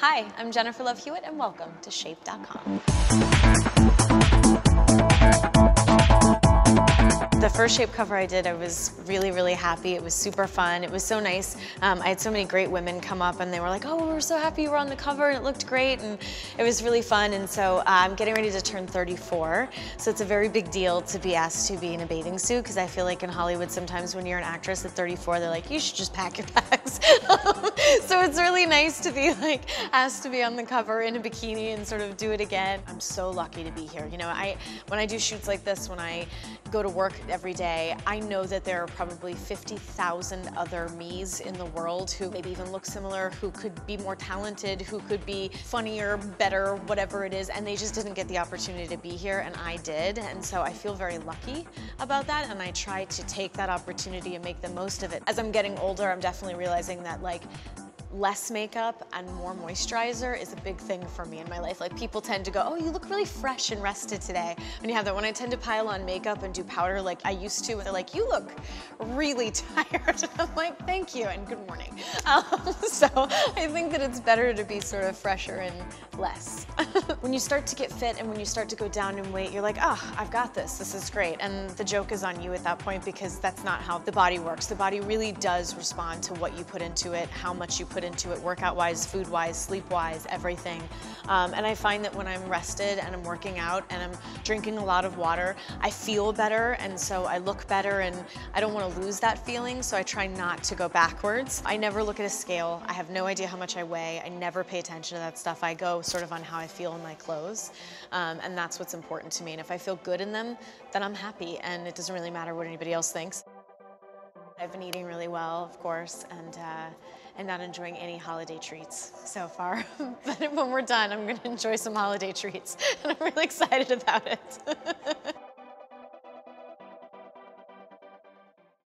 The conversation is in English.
Hi, I'm Jennifer Love Hewitt, and welcome to Shape.com. The first shape cover I did, I was really, really happy. It was super fun. It was so nice. Um, I had so many great women come up and they were like, oh, we're so happy you were on the cover and it looked great and it was really fun. And so uh, I'm getting ready to turn 34. So it's a very big deal to be asked to be in a bathing suit because I feel like in Hollywood sometimes when you're an actress at 34, they're like, you should just pack your bags. so it's really nice to be like asked to be on the cover in a bikini and sort of do it again. I'm so lucky to be here. You know, I when I do shoots like this, when I go to work every day, I know that there are probably 50,000 other me's in the world who maybe even look similar, who could be more talented, who could be funnier, better, whatever it is, and they just didn't get the opportunity to be here, and I did. And so I feel very lucky about that, and I try to take that opportunity and make the most of it. As I'm getting older, I'm definitely realizing that like less makeup and more moisturizer is a big thing for me in my life. Like people tend to go, oh, you look really fresh and rested today. When you have that, when I tend to pile on makeup and do powder like I used to, and they're like, you look really tired. I'm like, thank you and good morning. Um, so I think that it's better to be sort of fresher and less. when you start to get fit and when you start to go down in weight, you're like, oh, I've got this, this is great. And the joke is on you at that point because that's not how the body works. The body really does respond to what you put into it, how much you put into it, workout-wise, food-wise, sleep-wise, everything. Um, and I find that when I'm rested and I'm working out and I'm drinking a lot of water, I feel better and so I look better and I don't want to lose that feeling, so I try not to go backwards. I never look at a scale. I have no idea how much I weigh. I never pay attention to that stuff. I go sort of on how I feel in my clothes. Um, and that's what's important to me. And if I feel good in them, then I'm happy. And it doesn't really matter what anybody else thinks. I've been eating really well, of course, and, uh, and not enjoying any holiday treats so far. but when we're done, I'm going to enjoy some holiday treats. And I'm really excited about it.